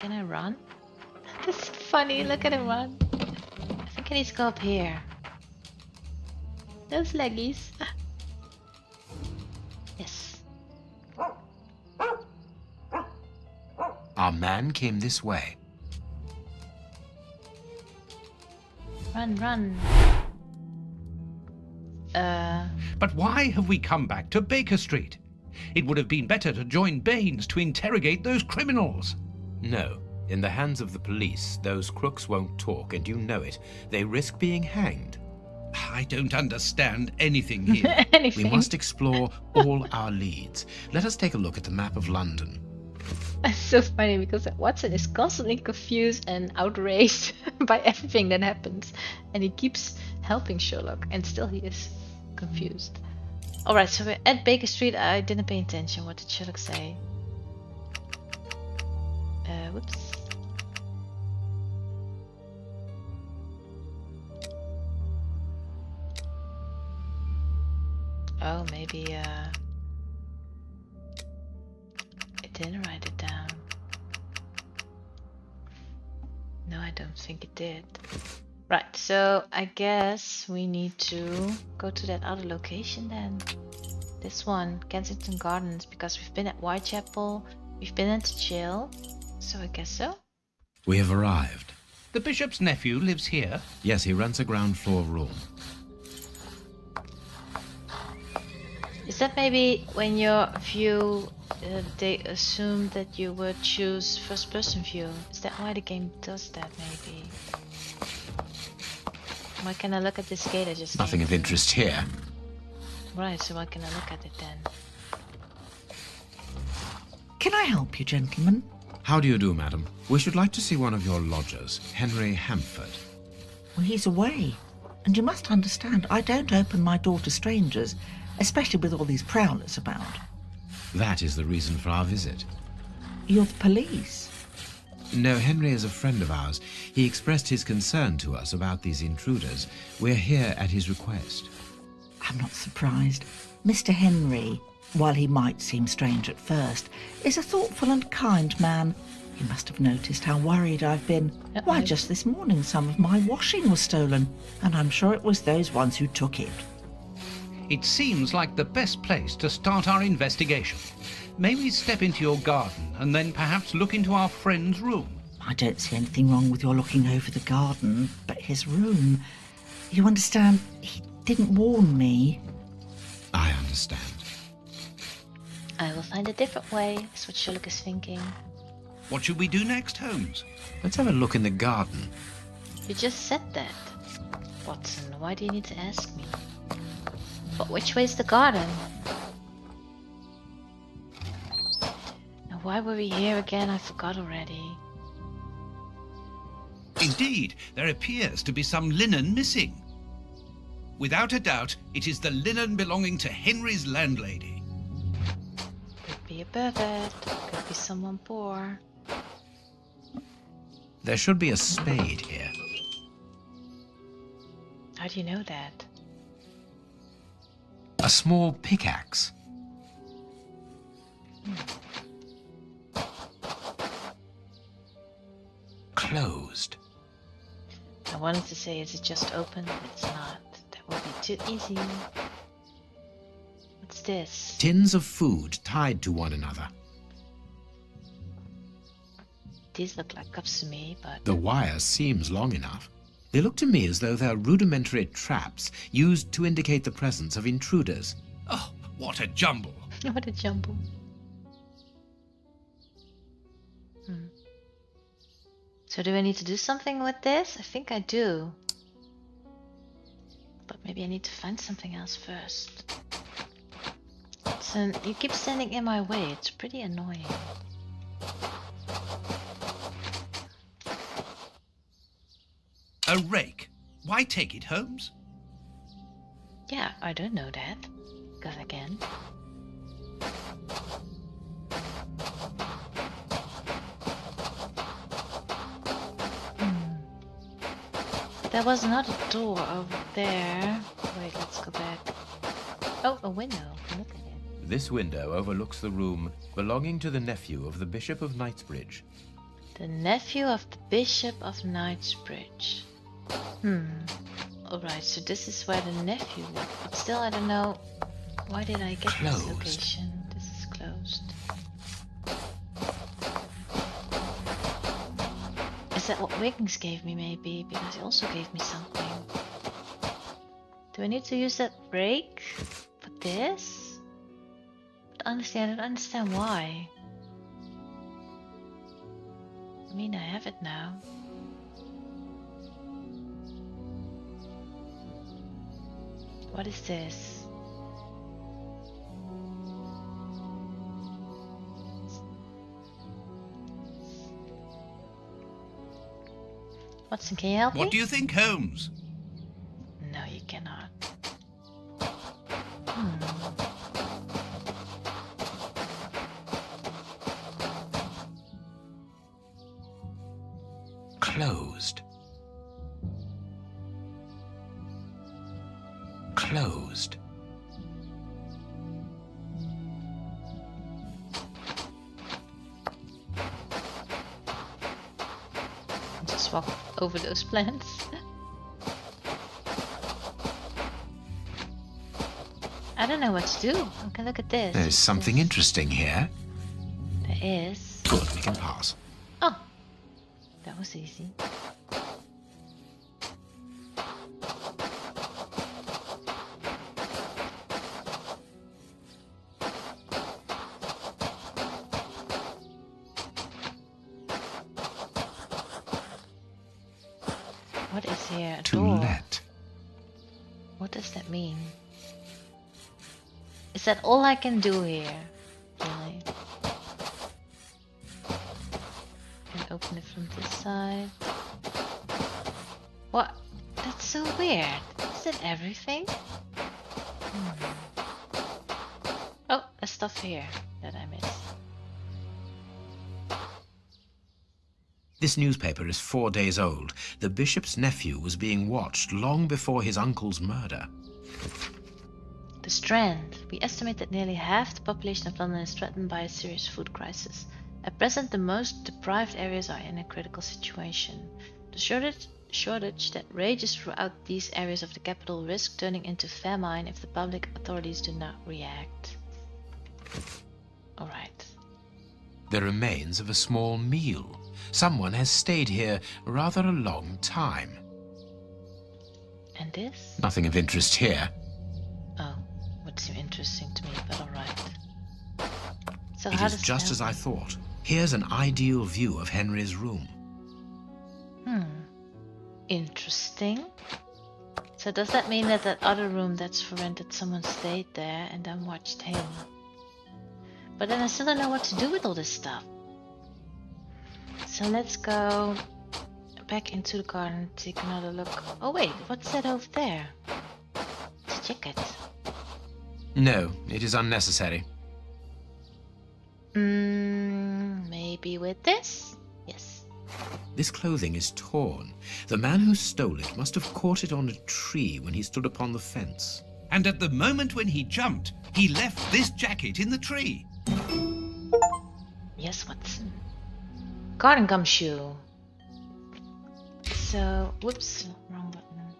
Can I run? That's funny. Look at him run. I think I need to go up here. Those leggies. yes. Our man came this way. Run, run. Uh. But why have we come back to Baker Street? It would have been better to join Baines to interrogate those criminals. No. In the hands of the police, those crooks won't talk, and you know it. They risk being hanged. I don't understand anything here. Anything. We must explore all our leads. Let us take a look at the map of London. It's so funny because Watson is constantly confused and outraged by everything that happens, and he keeps helping Sherlock, and still he is confused. Alright, so we're at Baker Street. I didn't pay attention. What did Sherlock say? Uh, whoops. Oh, maybe, uh... It didn't write it down. No, I don't think it did. Right, so I guess we need to go to that other location then. This one, Kensington Gardens, because we've been at Whitechapel, we've been at the jail, so I guess so. We have arrived. The bishop's nephew lives here. Yes, he rents a ground floor room. Is that maybe when your view, uh, they assume that you would choose first person view? Is that why the game does that maybe? Why can I look at this gate I just Nothing came of interest here. Right, so why can I look at it then? Can I help you, gentlemen? How do you do, madam? We should like to see one of your lodgers, Henry Hampford. Well, he's away. And you must understand, I don't open my door to strangers, especially with all these prowlers about. That is the reason for our visit. You're the police. No, Henry is a friend of ours. He expressed his concern to us about these intruders. We're here at his request. I'm not surprised. Mr. Henry, while he might seem strange at first, is a thoughtful and kind man. You must have noticed how worried I've been. Why, Uh-oh. just this morning some of my washing was stolen, and I'm sure it was those ones who took it. It seems like the best place to start our investigation. May we step into your garden and then perhaps look into our friend's room? I don't see anything wrong with your looking over the garden, but his room. You understand, he didn't warn me. I understand. I will find a different way, is what Sherlock is thinking. What should we do next, Holmes? Let's have a look in the garden. You just said that. Watson, why do you need to ask me? But which way is the garden? Now why were we here again? I forgot already. Indeed, there appears to be some linen missing. Without a doubt, it is the linen belonging to Henry's landlady. Could be a pervert, could be someone poor. There should be a spade here. How do you know that? A small pickaxe. Closed. I wanted to say, is it just open? It's not. That would be too easy. What's this? Tins of food tied to one another. These look like cups to me, but The wire seems long enough. They look to me as though they're rudimentary traps used to indicate the presence of intruders. Oh, what a jumble! what a jumble. Hmm. So do I need to do something with this? I think I do. But maybe I need to find something else first. So you keep standing in my way. It's pretty annoying. A rake. Why take it, Holmes? Yeah, I don't know that. Because I can. Hmm. There was another door over there. Wait, let's go back. Oh, a window. Look at it. This window overlooks the room belonging to the nephew of the Bishop of Knightsbridge. The nephew of the Bishop of Knightsbridge. Hmm. Alright, so this is where the nephew lived. But still, I don't know. Why did I get Closed. this location? This is closed. Is that what Wiggins gave me, maybe? Because he also gave me something. Do I need to use that break for this? Honestly, I don't understand why. I mean, I have it now. What is this? Watson, can you help What me? do you think, Holmes? Plants. I don't know what to do. Okay, look at this. There's something This- interesting here. There is. Good, we can pass. Oh, that was easy. That all I can do here? Really? Can open it from this side. What? That's so weird. Is it everything? Hmm. Oh, there's stuff here that I missed. This newspaper is four days old. The bishop's nephew was being watched long before his uncle's murder. The Strand. We estimate that nearly half the population of London is threatened by a serious food crisis. At present, the most deprived areas are in a critical situation. The shortage, shortage that rages throughout these areas of the capital risks turning into famine if the public authorities do not react. Alright. The remains of a small meal. Someone has stayed here rather a long time. And this? Nothing of interest here. Seem interesting to me, but alright. So It how is does just as I thought. Here's an ideal view of Henry's room. Hmm. Interesting. So does that mean that that other room that's for rent that someone stayed there and then watched him? But then I still don't know what to do with all this stuff. So let's go back into the garden, take another look. Oh wait, what's that over there? It's a jacket. No, it is unnecessary. Mm, maybe with this? Yes. This clothing is torn. The man who stole it must have caught it on a tree when he stood upon the fence. And at the moment when he jumped, he left this jacket in the tree. Yes, Watson. Garden gumshoe. So, whoops, wrong button.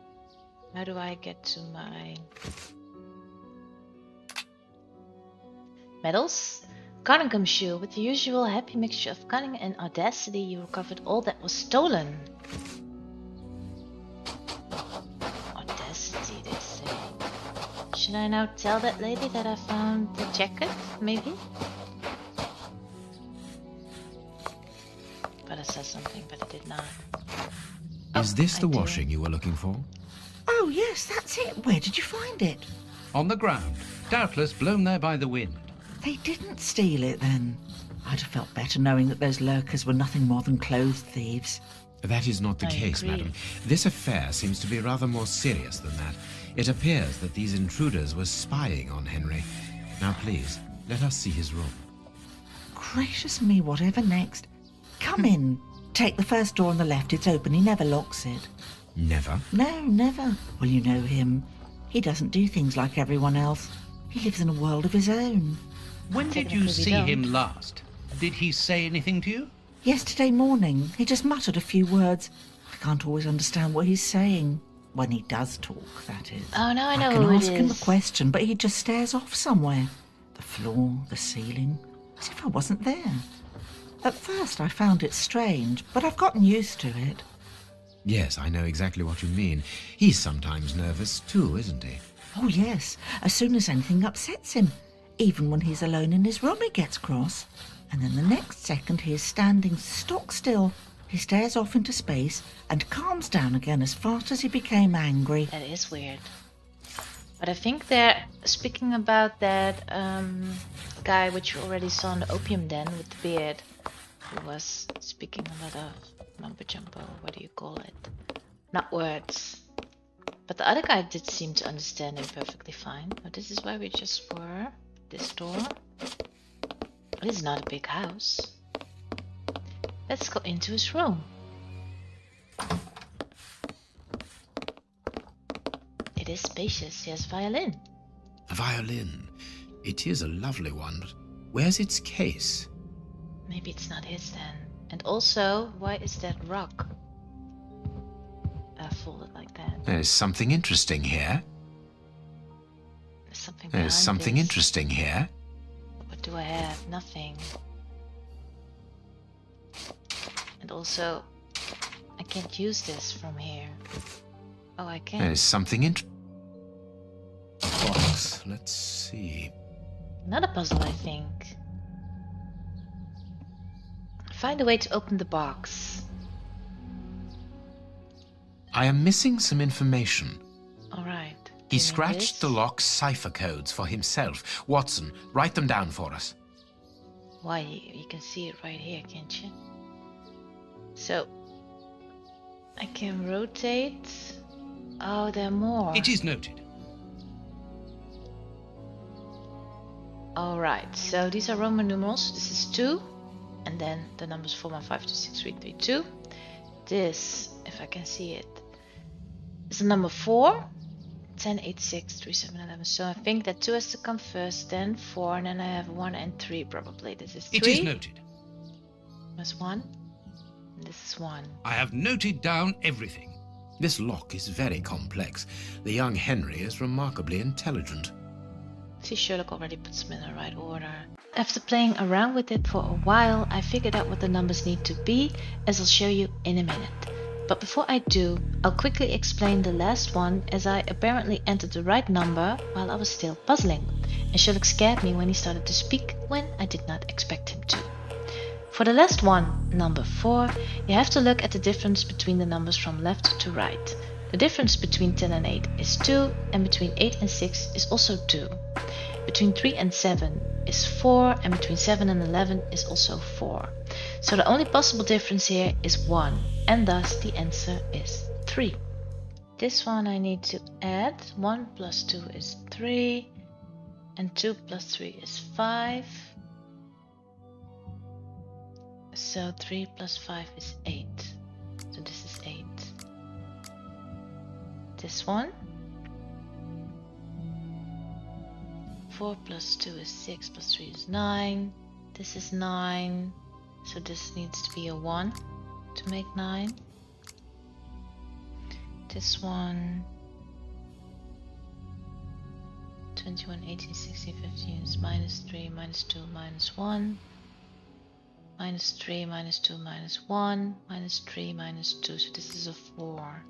How do I get to my medals? Garden gumshoe. With the usual happy mixture of cunning and audacity, you recovered all that was stolen. Audacity, they say. Should I now tell that lady that I found the jacket? Maybe. But I said something, but I did not. Is Oh, this I the do. washing you were looking for? Oh, yes, that's it. Where did you find it? On the ground, doubtless blown there by the wind. They didn't steal it then. I'd have felt better knowing that those lurkers were nothing more than clothes thieves. That is not the I case, agree. madam. This affair seems to be rather more serious than that. It appears that these intruders were spying on Henry. Now, please, let us see his room. Gracious me, whatever next? Come in. Take the first door on the left. It's open. He never locks it. Never. No, never. Well, you know him. He doesn't do things like everyone else. He lives in a world of his own. When did you see don't. him last? Did he say anything to you? Yesterday morning, he just muttered a few words. I can't always understand what he's saying. When he does talk, that is. Oh, no, I know I can ask him a question, but he just stares off somewhere. The floor, the ceiling, as if I wasn't there. At first, I found it strange, but I've gotten used to it. Yes, I know exactly what you mean. He's sometimes nervous too, isn't he? Oh, yes, as soon as anything upsets him. Even when he's alone in his room, he gets cross. And then the next second, he is standing stock still. He stares off into space and calms down again as fast as he became angry. That is weird. But I think they're speaking about that um, guy which you already saw in the opium den with the beard, who was speaking a lot of mumbo jumbo. What do you call it? Not words. But the other guy did seem to understand him perfectly fine. But this is where we just were. This door. It is not a big house. Let's go into his room. It is spacious. He has violin. A violin. It is a lovely one, but where's its case? Maybe it's not his then. And also, why is that rock uh, folded like that? There's something interesting here. There's something. There's behind something this. interesting here. What do I have? Nothing. And also, I can't use this from here. Oh, I can. There's something int. Box. Let's see. Another puzzle, I think. Find a way to open the box. I am missing some information. Alright. He scratched the lock's cipher codes for himself. Watson, write them down for us. Why? You you can see it right here, can't you? So, I can rotate. Oh, there are more. It is noted. Alright, so these are Roman numerals. This is 2. And then the numbers 4, 1, 5, 2, 6, 3, 3, 2. This, if I can see it, is the number 4. 10, 8, 6, 3, 7, 11. So I think that 2 has to come first, then 4, and then I have 1 and 3 probably. This is 3. It is noted. Plus 1. And this is 1. I have noted down everything. This lock is very complex. The young Henry is remarkably intelligent. See, Sherlock already puts them in the right order. After playing around with it for a while, I figured out what the numbers need to be, as I'll show you in a minute. But before I do, I'll quickly explain the last one, as I apparently entered the right number while I was still puzzling, and Sherlock scared me when he started to speak when I did not expect him to. For the last one, number 4, you have to look at the difference between the numbers from left to right. The difference between 10 and 8 is 2, and between 8 and 6 is also 2. Between 3 and 7 is 4, and between 7 and 11 is also 4. So the only possible difference here is 1, and thus the answer is 3. This one I need to add. 1 plus 2 is 3, and 2 plus 3 is 5. So 3 plus 5 is 8. So this is 8. This one. 4 plus 2 is 6 plus 3 is 9. This is 9. So this needs to be a 1 to make 9. This one. 21, 18, 16, 15 is minus 3, minus 2, minus 1. Minus 3, minus 2, minus 1. Minus 3, minus 2. So this is a 4.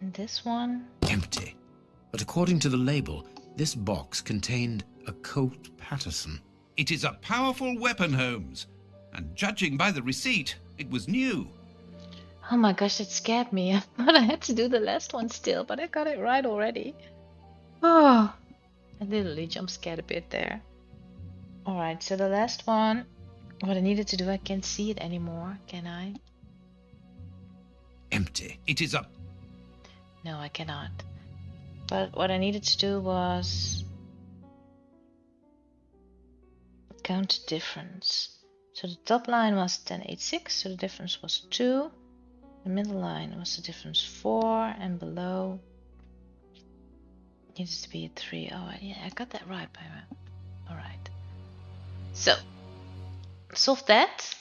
And this one. Empty. But according to the label, this box contained a Colt Paterson. It is a powerful weapon, Holmes. And judging by the receipt, it was new. Oh my gosh, that scared me. I thought I had to do the last one still, but I got it right already. Oh, I literally jump scared a bit there. Alright, so the last one, what I needed to do, I can't see it anymore, can I? Empty. It is a. No, I cannot. But what I needed to do was count the difference. So the top line was 1086, so the difference was 2. The middle line was the difference 4, and below needs to be a 3. Oh, yeah, I got that right by Alright. So, solved that.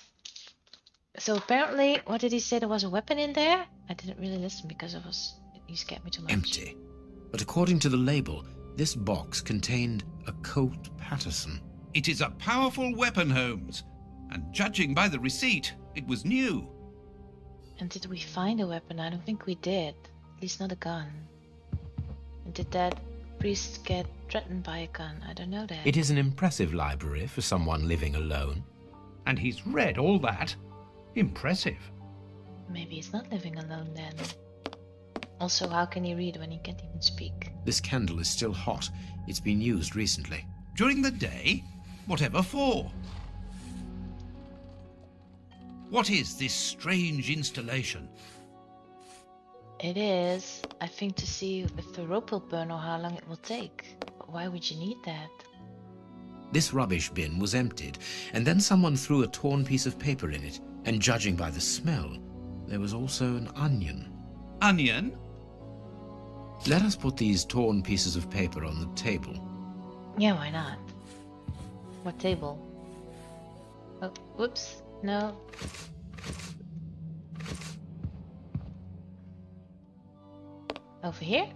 So apparently, what did he say? There was a weapon in there? I didn't really listen because it was he scared me too much. Empty. But according to the label, this box contained a Colt Paterson. It is a powerful weapon, Holmes. And judging by the receipt, it was new. And did we find a weapon? I don't think we did. At least not a gun. And did that priest get threatened by a gun? I don't know that. It is an impressive library for someone living alone. And he's read all that. Impressive. Maybe he's not living alone then. Also, how can he read when he can't even speak? This candle is still hot. It's been used recently. During the day? Whatever for? What is this strange installation? It is, I think, to see if the rope will burn or how long it will take. But why would you need that? This rubbish bin was emptied, and then someone threw a torn piece of paper in it, and judging by the smell, there was also an onion. Onion? Let us put these torn pieces of paper on the table. Yeah, why not? What table? Oh, whoops. No. Over here?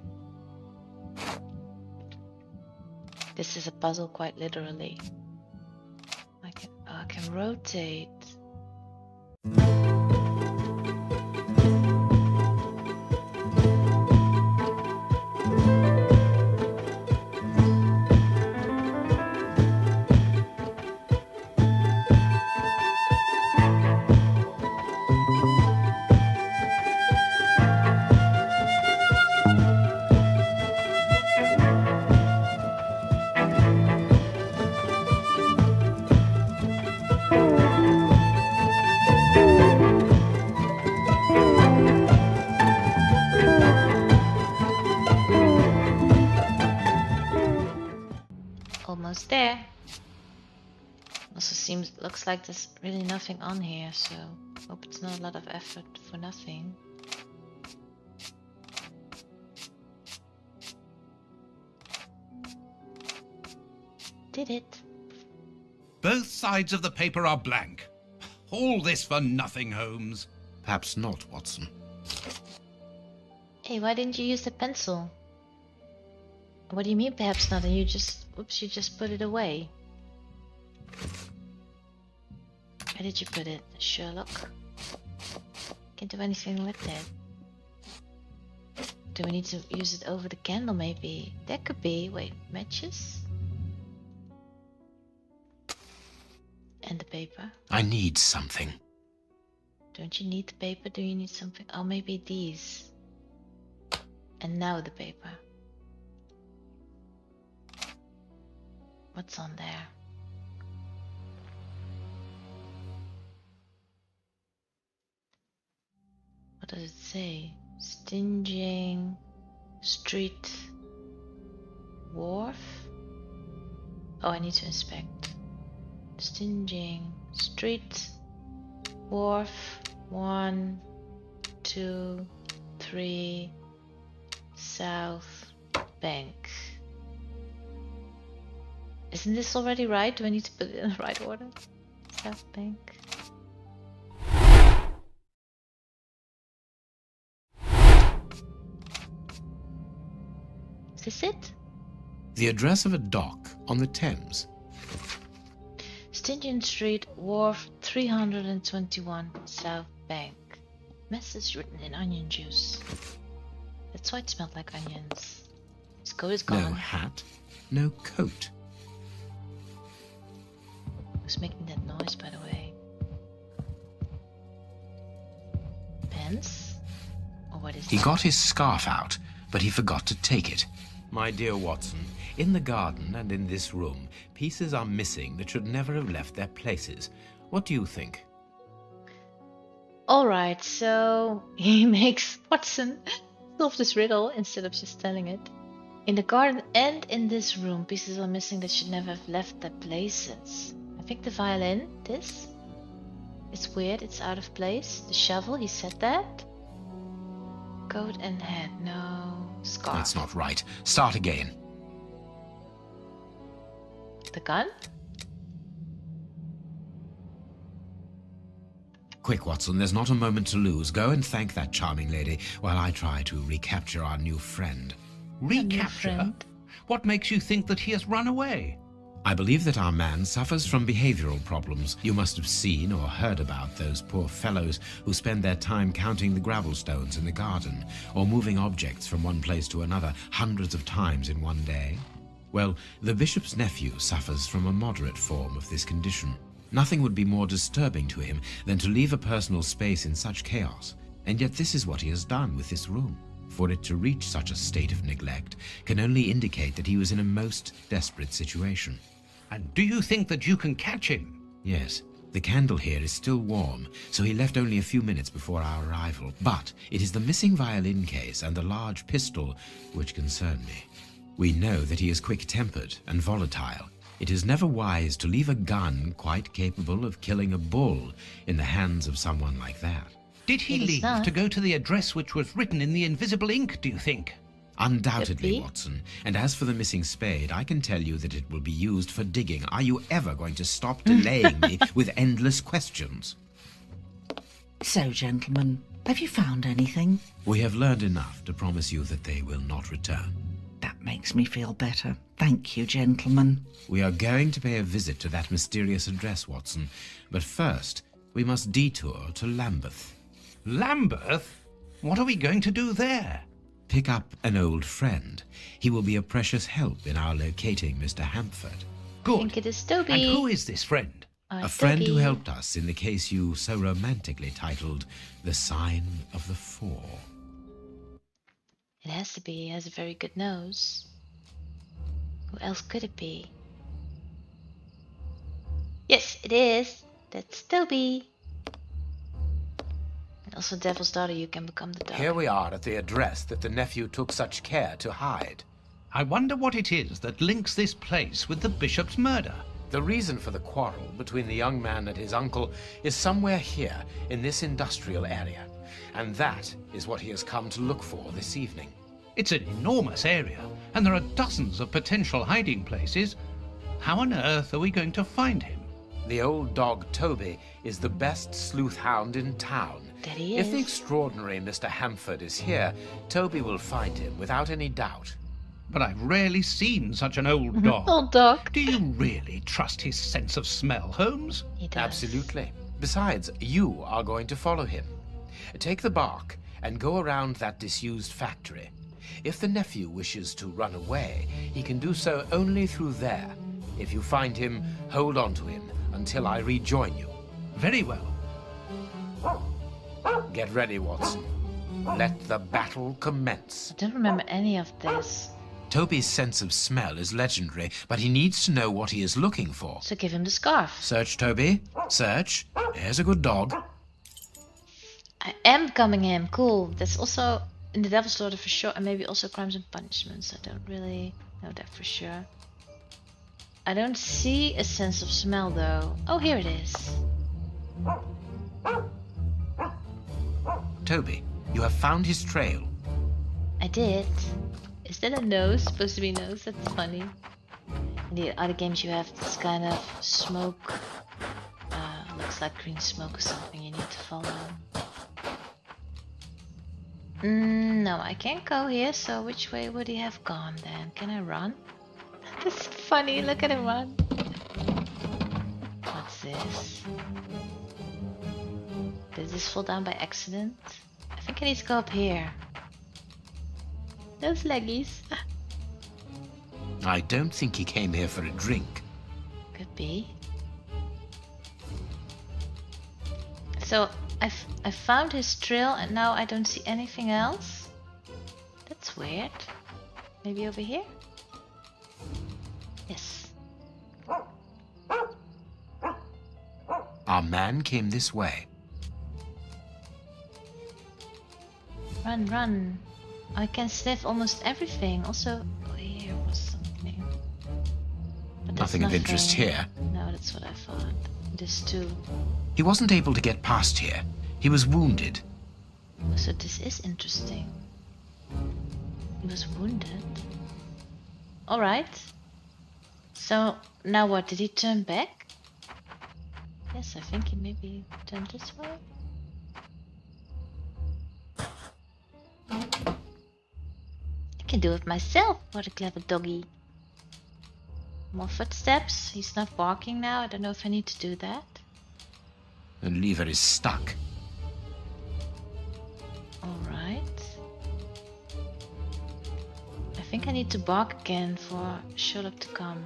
This is a puzzle quite literally. I can, oh, I can rotate. Like there's really nothing on here, so hope it's not a lot of effort for nothing. Did it. Both sides of the paper are blank. All this for nothing, Holmes. Perhaps not, Watson. Hey, why didn't you use the pencil? What do you mean perhaps not? And you just, oops, you just put it away. Where did you put it, Sherlock? Can't do anything with it. Do we need to use it over the candle maybe? That could be, wait, matches? And the paper. I need something. Don't you need the paper? Do you need something? Oh, maybe these. And now the paper. What's on there? What does it say? Stinging Street Wharf? Oh, I need to inspect. Stinging Street Wharf. One, two, three, South Bank. Isn't this already right? Do I need to put it in the right order? South Bank. Is it? The address of a dock on the Thames. Stygian Street, Wharf 321, South Bank. Message written in onion juice. That's why it smelled like onions. His coat is gone. No hat, no coat. Who's making that noise, by the way? Pence? Or what is He that? got his scarf out, but he forgot to take it. My dear Watson, in the garden and in this room, pieces are missing that should never have left their places. What do you think? Alright, so he makes Watson solve this riddle instead of just telling it. In the garden and in this room, pieces are missing that should never have left their places. I think the violin, this, it's weird, it's out of place. The shovel, he said that. Coat and hat, no. That's not right. Start again. The gun? Quick, Watson, there's not a moment to lose. Go and thank that charming lady while I try to recapture our new friend. Recapture? friend. What makes you think that he has run away? I believe that our man suffers from behavioral problems. You must have seen or heard about those poor fellows who spend their time counting the gravel stones in the garden or moving objects from one place to another hundreds of times in one day. Well, the bishop's nephew suffers from a moderate form of this condition. Nothing would be more disturbing to him than to leave a personal space in such chaos, and yet this is what he has done with this room. For it to reach such a state of neglect can only indicate that he was in a most desperate situation. And do you think that you can catch him? Yes, the candle here is still warm, so he left only a few minutes before our arrival. But it is the missing violin case and the large pistol which concern me. We know that he is quick-tempered and volatile. It is never wise to leave a gun quite capable of killing a bull in the hands of someone like that. Did he leave not. to go to the address which was written in the invisible ink, do you think? Undoubtedly. Watson. And as for the missing spade, I can tell you that it will be used for digging. Are you ever going to stop delaying me with endless questions? So, gentlemen, have you found anything? We have learned enough to promise you that they will not return. That makes me feel better. Thank you, gentlemen. We are going to pay a visit to that mysterious address, Watson. But first, we must detour to Lambeth. Lambeth? What are we going to do there? Pick up an old friend. He will be a precious help in our locating Mr. Hampford. I Good. think it is Toby. And who is this friend? Uh, A friend who helped us in the case you so romantically titled The Sign of the Four. It has to be. He has a very good nose. Who else could it be? Yes, it is. That's Toby. And also Devil's Daughter, you can become the dog. Here we are at the address that the nephew took such care to hide. I wonder what it is that links this place with the bishop's murder. The reason for the quarrel between the young man and his uncle is somewhere here in this industrial area. And that is what he has come to look for this evening. It's an enormous area, and there are dozens of potential hiding places. How on earth are we going to find him? The old dog Toby is the best sleuth hound in town. That he If the extraordinary Mr. Hampford is here, Toby will find him without any doubt. But I've rarely seen such an old dog. Old dog. Do you really trust his sense of smell, Holmes? He does. Absolutely. Besides, you are going to follow him. Take the bark and go around that disused factory. If the nephew wishes to run away, he can do so only through there. If you find him, hold on to him until I rejoin you. Very well. Get ready, Watson. Let the battle commence. I don't remember any of this. Toby's sense of smell is legendary, but he needs to know what he is looking for. So give him the scarf. Search, Toby. Search. There's a good dog. I am becoming him. Cool. That's also in the Devil's Daughter for sure, and maybe also Crimes and Punishments. I don't really know that for sure. I don't see a sense of smell though. Oh, here it is. Toby, you have found his trail. I did. Is that a nose? Supposed to be nose? That's funny. In the other games you have this kind of smoke. Uh, looks like green smoke or something you need to follow. Mm, no, I can't go here, so which way would he have gone then? Can I run? That's funny, look at him run. What's this? This fall down by accident? I think I need to go up here. Those leggies. I don't think he came here for a drink. Could be. So I've I found his trail and now I don't see anything else. That's weird. Maybe over here? Yes. Our man came this way. Run, run. I can sniff almost everything. Also, oh, here was something. But that's Nothing of interest here. No, that's what I thought. This too. He wasn't able to get past here. He was wounded. So this is interesting. He was wounded. Alright. So now what? Did he turn back? Yes, I think he maybe turned this way. I can do it myself. What a clever doggy. More footsteps. He's not barking now. I don't know if I need to do that. The lever is stuck. Alright. I think I need to bark again for Sherlock to come.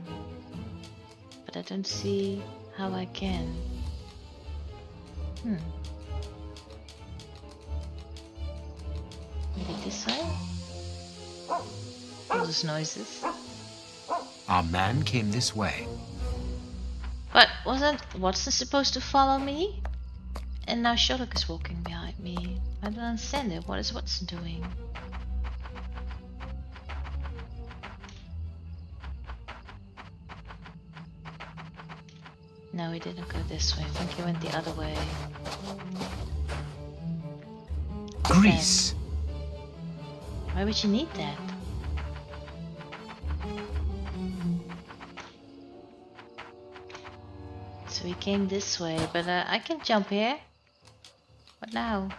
But I don't see how I can. Hmm. Maybe this way? All those noises. Our man came this way. But wasn't Watson supposed to follow me? And now Sherlock is walking behind me. I don't understand it. What is Watson doing? No, he didn't go this way. I think he went the other way. Grease! Why would you need that? So we came this way, but uh, I can jump here. What now?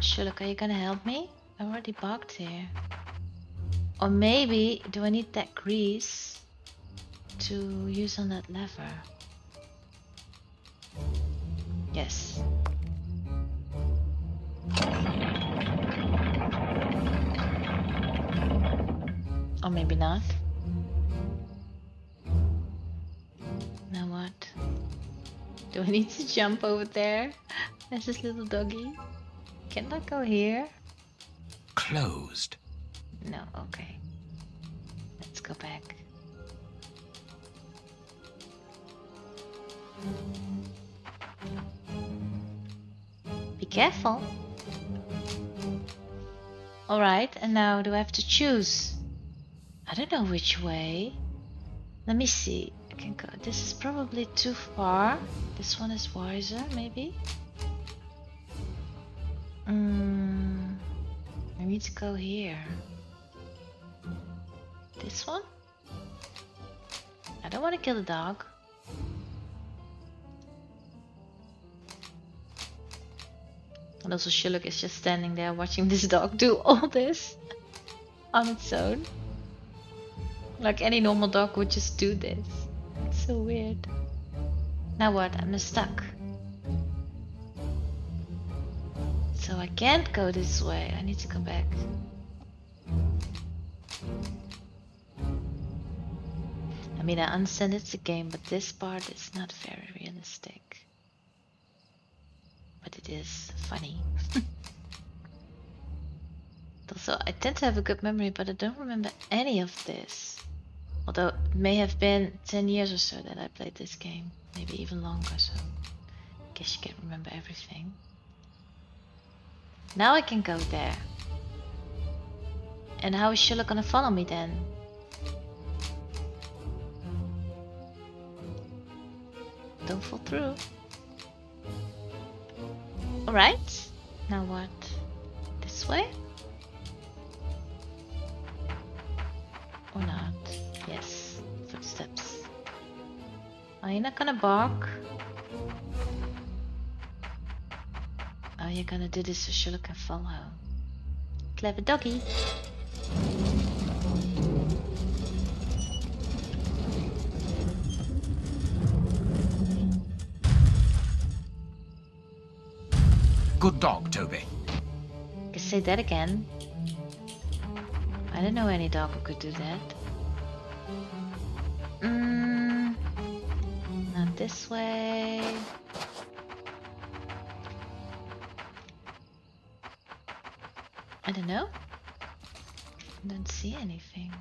Sherlock, are you gonna help me? I already barked here. Or maybe, do I need that grease to use on that lever? Maybe not. Now what? Do I need to jump over there? There's this little doggy. Can I go here? Closed. No, okay. Let's go back. Be careful. Alright, and now do I have to choose? I don't know which way. Let me see. I can go. This is probably too far. This one is wiser, maybe. Mm, I need to go here. This one? I don't want to kill the dog. And also Sherlock is just standing there watching this dog do all this on its own. Like any normal dog would just do this. It's so weird. Now what? I'm stuck. So I can't go this way. I need to go back. I mean, I understand it's a game, but this part is not very realistic. But it is funny. also, I tend to have a good memory, but I don't remember any of this. Although it may have been 10 years or so that I played this game. Maybe even longer, so I guess you can't remember everything. Now I can go there. And how is Sherlock gonna follow me then? Don't fall through. Alright. Now what? This way? Are you not gonna bark? Oh, you're gonna do this so Sherlock can follow. Clever doggy. Good dog, Toby. Can say that again. I don't know any dog who could do that. This way. I don't know. I don't see anything.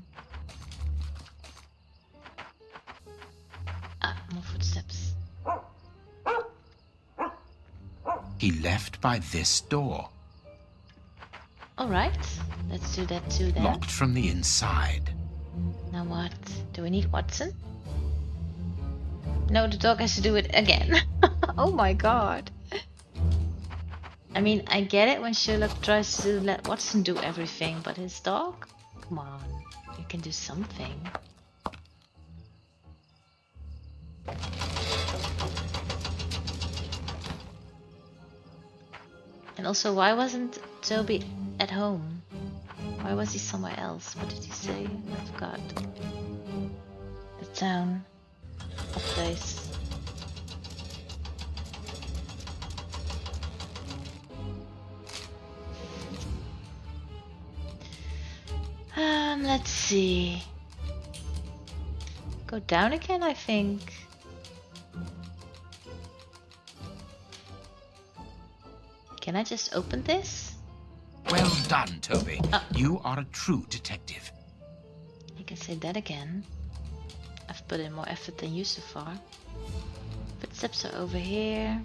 Ah, more footsteps. He left by this door, Alright, let's do that too then. locked from the inside. Now what? Do we need Watson? No, the dog has to do it again. oh my god. I mean, I get it when Sherlock tries to let Watson do everything, but his dog? Come on, you can do something. And also, why wasn't Toby at home? Why was he somewhere else? What did he say? I forgot. The town. Place. Um, let's see. Go down again, I think. Can I just open this? Well done, Toby. Ah. You are a true detective. You can say that again. Put in more effort than you so far. Footsteps are over here.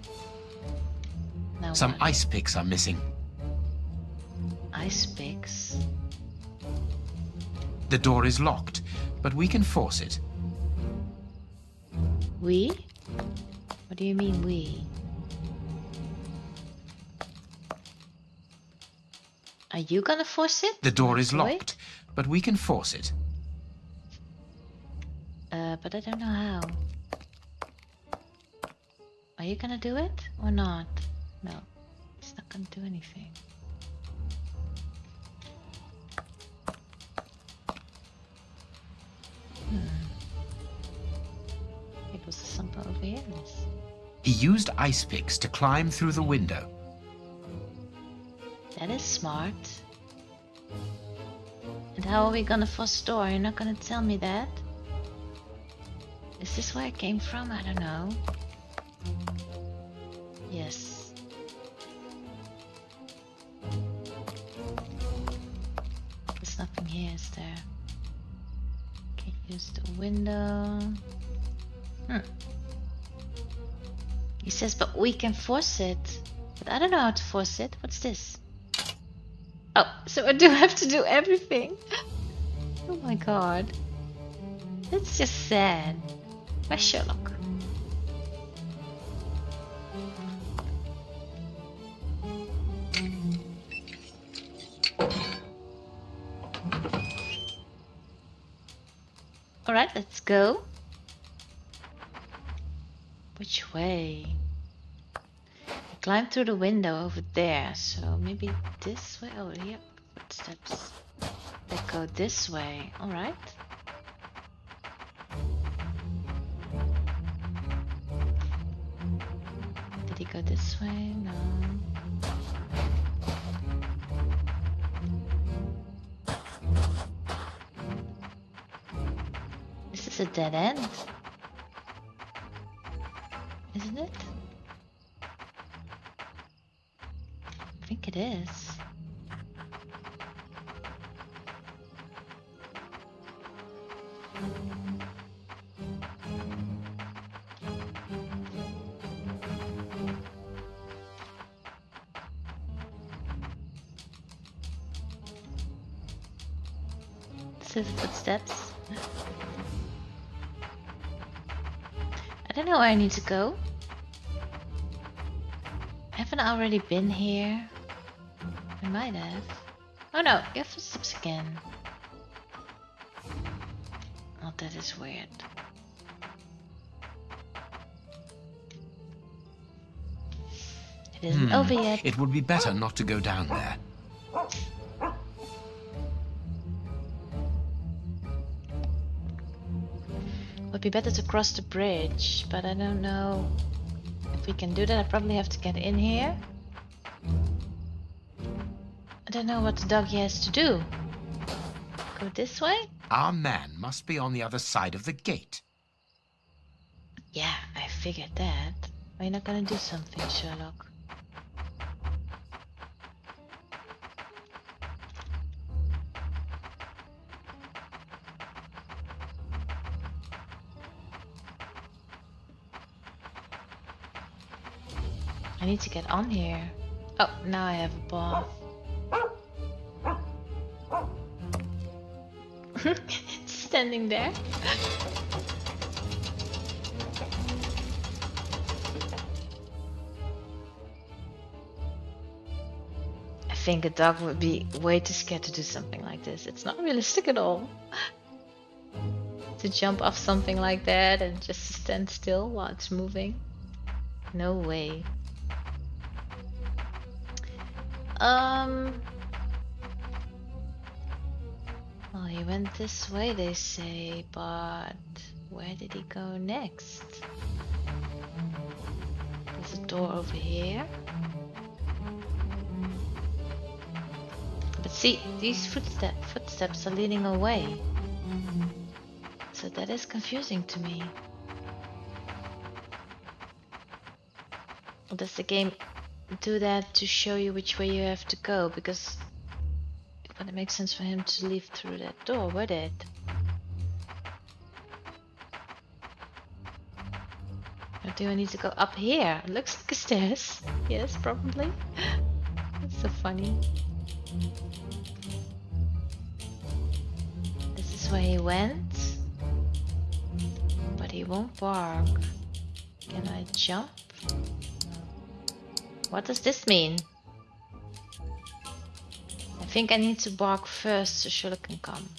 Now Some what? ice picks are missing. ice picks. The door is locked, but we can force it. We? What do you mean we? Are you gonna force it? The door is locked, but we can force it. Uh, but I don't know how. Are you gonna do it or not? No, it's not gonna do anything. Hmm. It was something over here. Yes. He used ice picks to climb through the window. That is smart. And how are we gonna force door? You're not gonna tell me that? Is this where it came from? I don't know. Yes. There's nothing here, is there? Can use the window. Hmm. He says, but we can force it. But I don't know how to force it. What's this? Oh, so I do have to do everything. Oh my god. That's just sad. Where's Sherlock? Alright, let's go. Which way? Climb through the window over there, so maybe this way? Oh, here. Footsteps. They go this way. Alright. Go this way? No. This is a dead end. Isn't it? I think it is. This is footsteps. I don't know where I need to go. Haven't I already been here? I might have. Oh no, your footsteps again. Oh, that is weird. It isn't Hmm. over yet. It would be better not to go down there. Would be better to cross the bridge, but I don't know if we can do that. I probably have to get in here. I don't know what the doggy has to do. Go this way? Our man must be on the other side of the gate. Yeah, I figured that. Are you not gonna do something, Sherlock? I need to get on here. Oh, now I have a ball. standing there. I think a dog would be way too scared to do something like this. It's not realistic at all. to jump off something like that and just stand still while it's moving. No way. Um... Well, he went this way, they say, but where did he go next? There's a door over here. But see, these footstep footsteps are leading away. So that is confusing to me. Does the game do that to show you which way you have to go? Because it wouldn't make sense for him to leave through that door, would it? Or do I need to go up here? It looks like stairs. Yes, probably. That's so funny. This is where he went. But he won't bark. Can I jump? What does this mean? I think I need to bark first so Sherlock can come.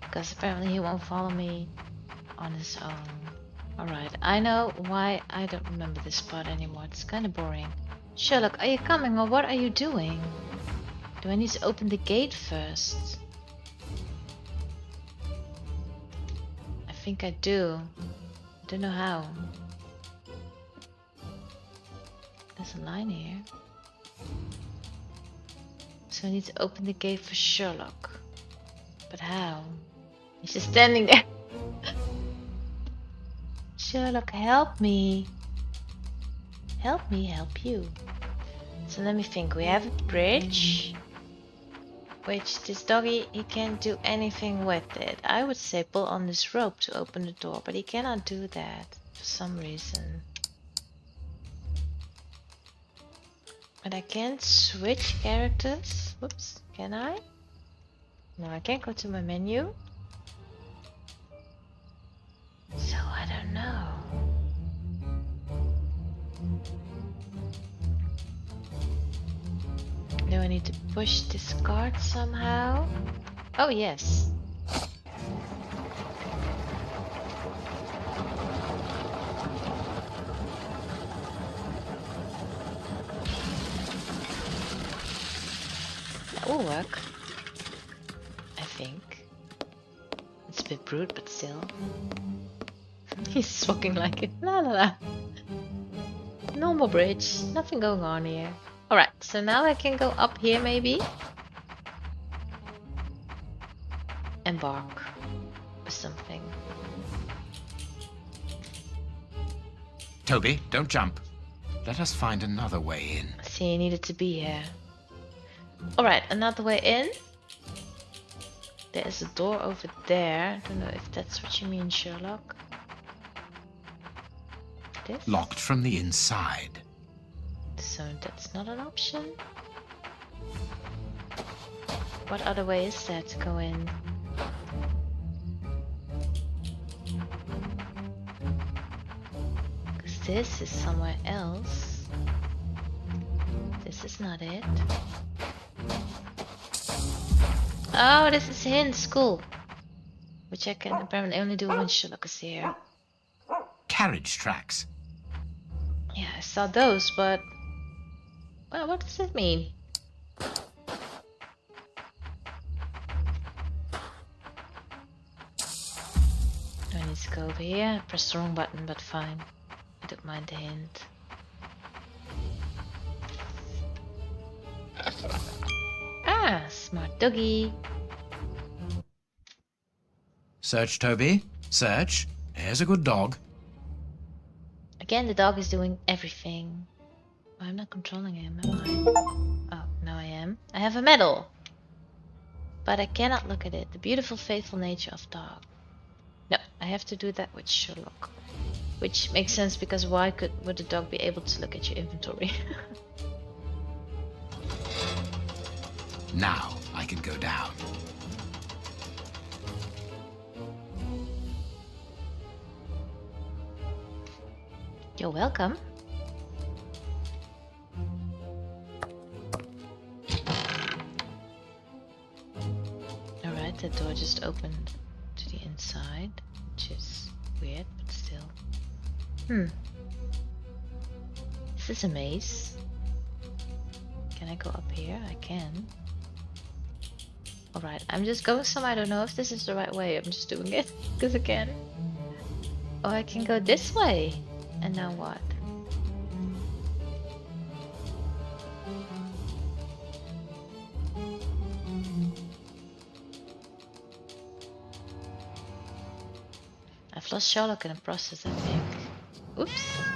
Because apparently he won't follow me on his own. Alright, I know why I don't remember this part anymore. It's kind of boring. Sherlock, are you coming or what are you doing? Do I need to open the gate first? I think I do. I don't know how. There's a line here. So I need to open the gate for Sherlock. But how? He's just standing there. Sherlock, help me. Help me help you. So let me think. We have a bridge. Which this doggy, he can't do anything with it. I would say pull on this rope to open the door. But he cannot do that for some reason. But I can't switch characters. Whoops, can I? No, I can't go to my menu. So I don't know. Do I need to push this card somehow? Oh yes. Will work. I think. It's a bit brute, but still. He's walking like it. La la la. Normal bridge. Nothing going on here. Alright, so now I can go up here maybe. Embark. Or something. Toby, don't jump. Let us find another way in. See, you needed to be here. Alright, another way in. There's a door over there. I don't know if that's what you mean, Sherlock. This? Locked from the inside. So that's not an option. What other way is there to go in? Because this is somewhere else. This is not it. Oh, this is hint school. Which I can apparently only do when Sherlock is here. Carriage tracks. Yeah, I saw those, but... Well, what does it mean? I need to go over here? Press the wrong button, but fine. I don't mind the hint. Ah, smart doggy. Search, Toby. Search. Here's a good dog. Again, the dog is doing everything. I'm not controlling him, am I? Oh, now I am. I have a medal. But I cannot look at it. The beautiful, faithful nature of dog. No, I have to do that with Sherlock. Which makes sense because why could would the dog be able to look at your inventory? Now I can go down. You're welcome. Alright, the door just opened to the inside, which is weird, but still. Hmm. This is this a maze? Can I go up here? I can. Alright, I'm just going some. I don't know if this is the right way. I'm just doing it because I can. Oh, I can go this way. And now what? I've lost Sherlock in the process, I think. Oops.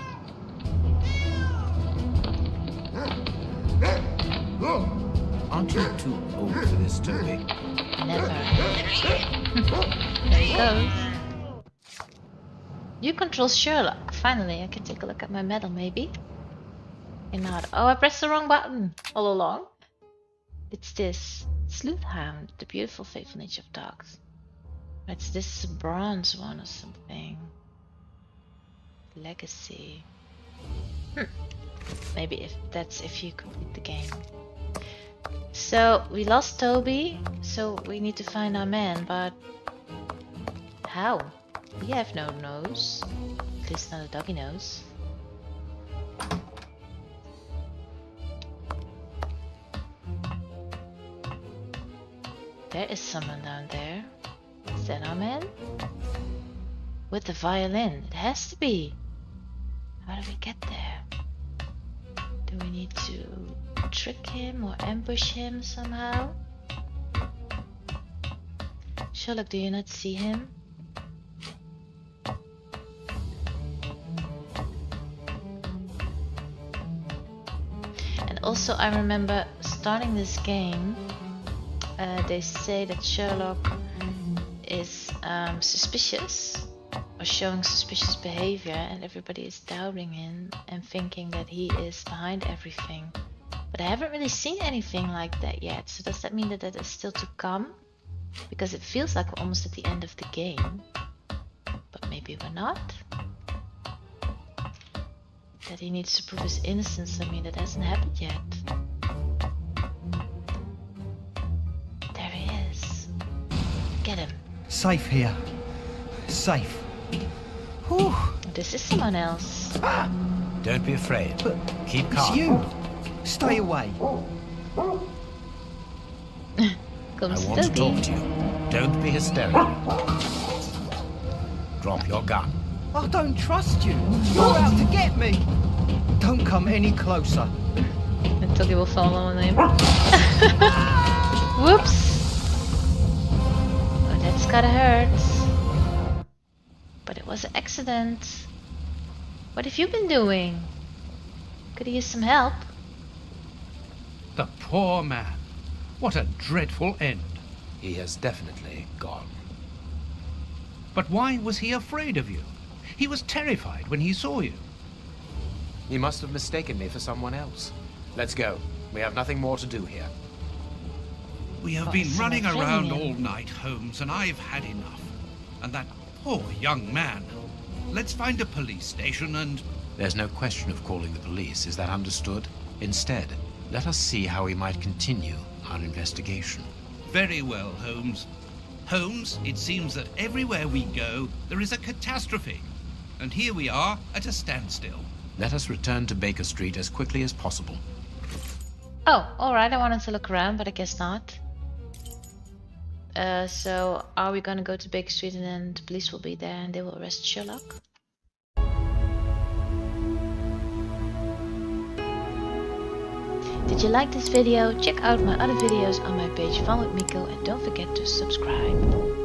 Aren't you too old for this, Toby? Never. there he goes. You control Sherlock. Finally, I can take a look at my medal, maybe. You're not. Oh, I pressed the wrong button all along. It's this. Sleuthhound, the beautiful faithful nature of dogs. It's this bronze one or something. Legacy. Hmm. Maybe if that's if you complete the game. So we lost Toby, so we need to find our man, but how? We have no nose. At least not a doggy nose. There is someone down there. Is that our man? With the violin. It has to be. How do we get there? Need to trick him or ambush him somehow? Sherlock, do you not see him? And also I remember starting this game, uh, they say that Sherlock is um, suspicious or showing suspicious behavior and everybody is doubting him and thinking that he is behind everything. But I haven't really seen anything like that yet, so does that mean that that is still to come? Because it feels like we're almost at the end of the game. But maybe we're not? That he needs to prove his innocence, I mean that hasn't happened yet. There he is. Get him. Safe here. Safe. Whew. This is someone else. Don't be afraid. But Keep calm. it's you. Stay away. Comes I want to talk to you. Don't be hysterical. Drop your gun. I don't trust you. You're out to get me. Don't come any closer. And Toby will follow on him. Whoops! Oh, that's gotta hurt. But it was an accident. What have you been doing? Could he use some help? The poor man. What a dreadful end. He has definitely gone. But why was he afraid of you? He was terrified when he saw you. He must have mistaken me for someone else. Let's go. We have nothing more to do here. We have been running around all night, Holmes, and I've had enough. And that poor young man. Let's find a police station and. There's no question of calling the police, is that understood? Instead, let us see how we might continue our investigation. Very well, Holmes. Holmes, it seems that everywhere we go, there is a catastrophe. And here we are at a standstill. Let us return to Baker Street as quickly as possible. Oh, alright, I wanted to look around, but I guess not. Uh, so, are we gonna go to Baker Street and then the police will be there and they will arrest Sherlock? Did you like this video? Check out my other videos on my page Fun with Miko and don't forget to subscribe.